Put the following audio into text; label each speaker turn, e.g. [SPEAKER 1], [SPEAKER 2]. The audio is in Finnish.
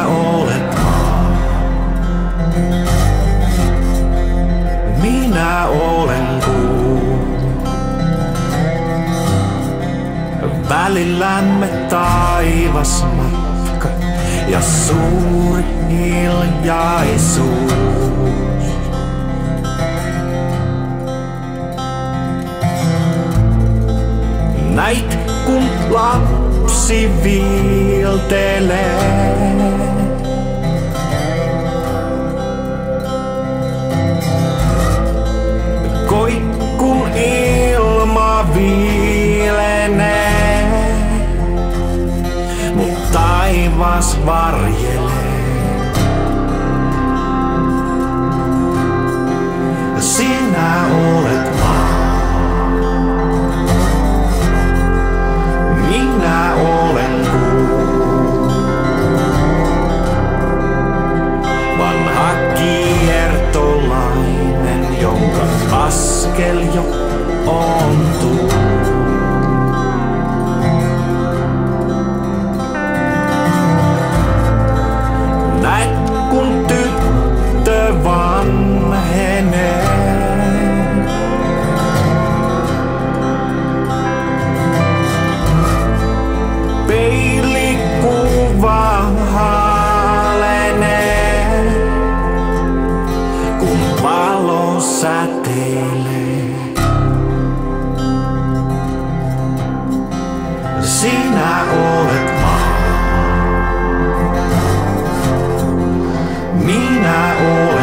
[SPEAKER 1] I owe it. Minä olen. Välillämme taivas matka ja suuri hiljaisuus. näit kun lapsi vii. Koi kun ilma viilenee, mut taivas varjelee. Tell el yo. な応援